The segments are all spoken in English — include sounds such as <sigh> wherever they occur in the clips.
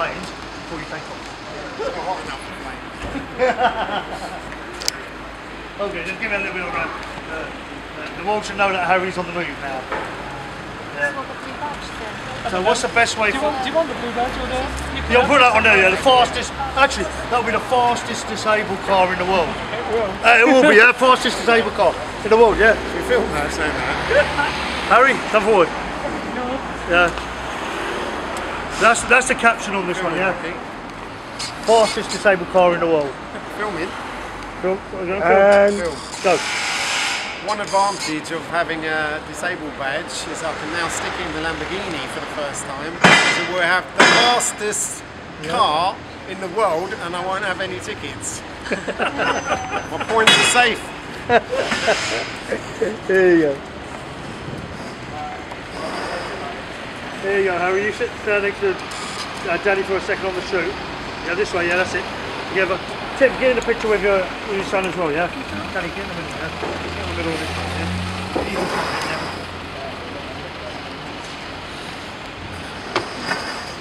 planes before you take off. It's not hot enough for planes. Okay, just give me a little bit of that. Uh, uh, the world should know that Harry's on the move now. That's what the blue badge said. So what's the best way Do you for... want, do you want the blue badge or the... You can You'll put that on there, yeah, the fastest... Actually, that'll be the fastest disabled car in the world. It will. Uh, it will be, yeah, fastest disabled car in the world, yeah. We film that, say that. Harry, come forward. Yeah. That's that's the caption on this one, yeah. Okay. Fastest disabled car in the world. Filming. Film, we're film. And film. Go. One advantage of having a disabled badge is I can now stick in the Lamborghini for the first time. So we'll have the fastest car in the world and I won't have any tickets. <laughs> My points are safe. <laughs> There you go. There you go, Harry. You sit uh, next to uh, Daddy for a second on the shoot. Yeah, this way. Yeah, that's it. Together. Tim, get in the picture with your, with your son as well. Yeah. Daddy, get in the middle. Yeah. Get in the middle of this. Yeah. Easy, yeah.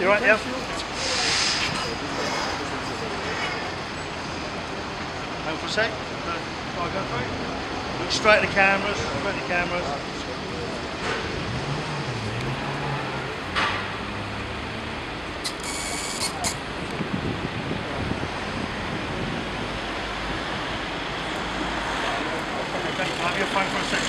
You right? Yeah. Hold for a sec. Look straight at the cameras. Straight at the cameras. Okay, have your phone for a second,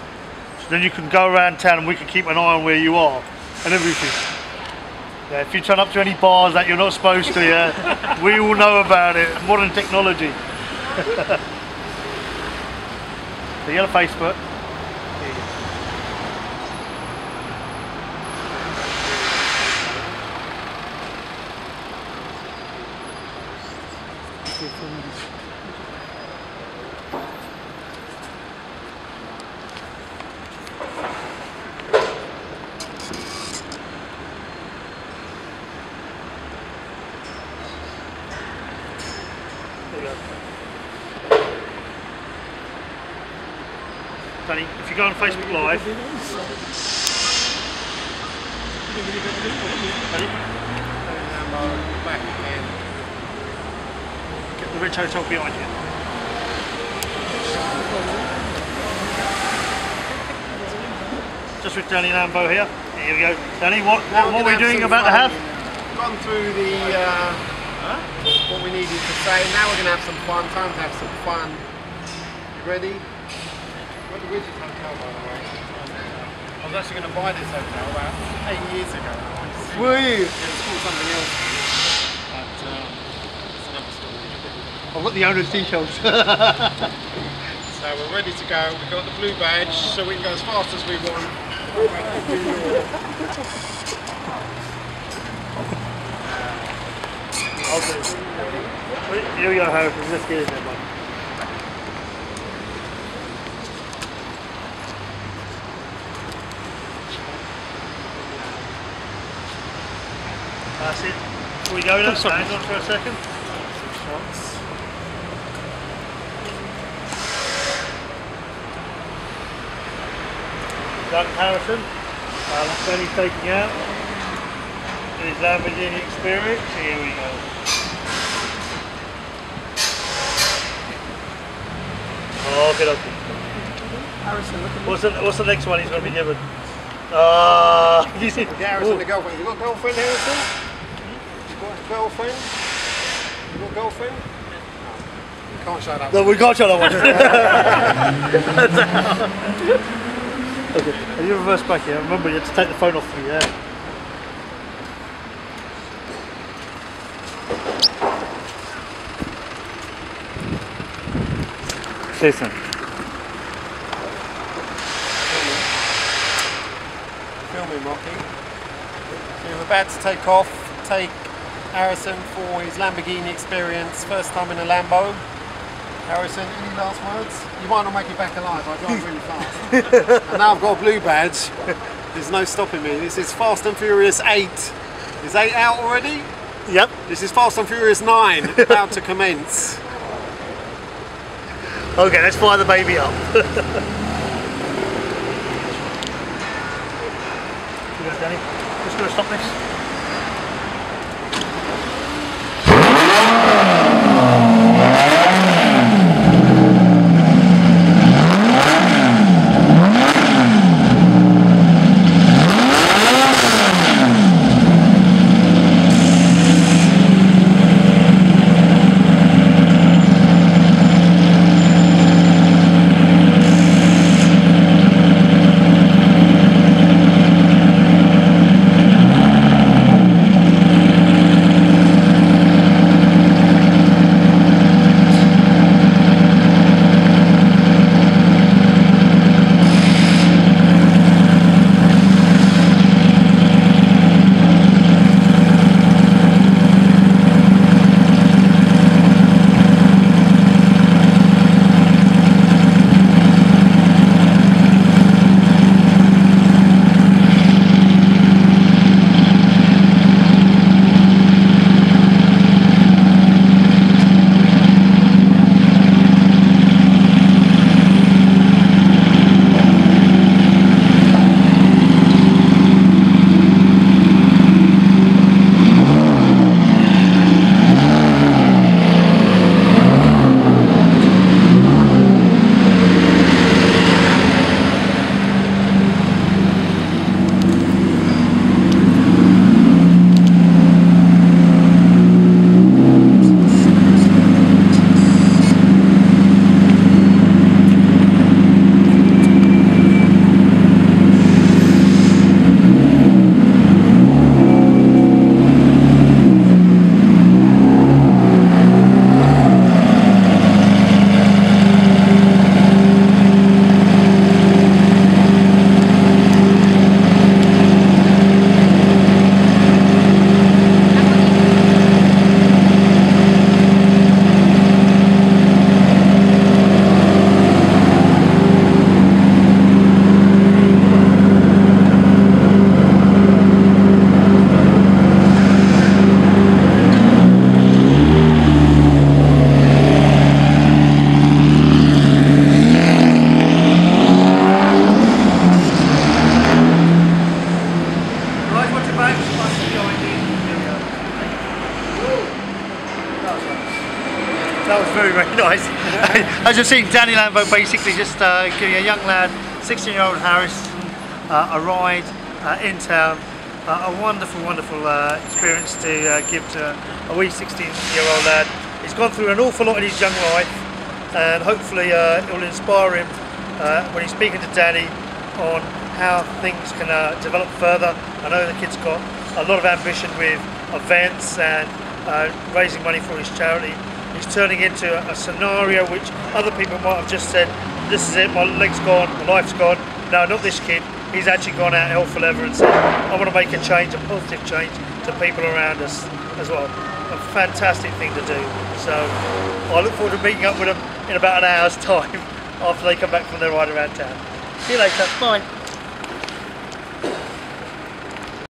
So then you can go around town and we can keep an eye on where you are and everything. Yeah, if you turn up to any bars that you're not supposed to, yeah, <laughs> we all know about it. Modern technology. <laughs> so you got a Facebook. There you go. Danny, if you go on Facebook Live, Danny, Lambo back get the Rich Hotel behind you. Just with Danny Lambo here. Here we go. Danny, what, what, what we're we doing about the have? Gone through the uh, what we needed to say. Now we're gonna have some fun. Time to have some fun. You ready? Got the Widget Hotel by the way. I was actually gonna buy this hotel about eight years ago. Were you? It was called something else. But um, it's another story. I've got the owner's details. <laughs> So we're ready to go. We've got the blue badge, so we can go as fast as we want. I'll do it. Here we go, Harrison. Let's get in there, That's it. Before we go now, hang on for a second. Shots. Doug Harrison. Uh, that's Benny taking out. His Lamborghini experience. Here we go. Oh, okay, okay. Harrison, What's the, what's the next one he's going to be given? Ah, uh, you see, Harrison, the girlfriend. You got girlfriend, Harrison? You got a girlfriend? You got a girlfriend? No. Can't show that No, we you on that one. <laughs> okay, Are you reverse back here. Remember, you have to take the phone off me, yeah. Listen. Filming, Rocky. So you're about to take off. Take Harrison for his Lamborghini experience, first time in a Lambo. Harrison, any last words? You might not make it back alive, I drive really fast. <laughs> and now I've got a blue badge. There's no stopping me. This is Fast and Furious 8. Is 8 out already? Yep. This is Fast and Furious 9, about to commence. Okay, let's fire the baby up. <laughs> You Danny. Just gonna stop this. As you've seen, Danny Lambo basically just uh, giving a young lad, 16 year old Harris, uh, a ride uh, in town. Uh, a wonderful, wonderful uh, experience to uh, give to a wee 16 year old lad. He's gone through an awful lot in his young life and hopefully it will inspire him when he's speaking to Danny on how things can develop further. I know the kid's got a lot of ambition with events and raising money for his charity. He's turning into a, scenario which other people might have just said, this is it, my leg's gone, my life's gone. No, not this kid. He's actually gone out hell for leather and said, I want to make a change, a positive change to people around us as well. A fantastic thing to do. So I look forward to meeting up with them in about an hour's <laughs> time after they come back from their ride around town. See you later. Bye.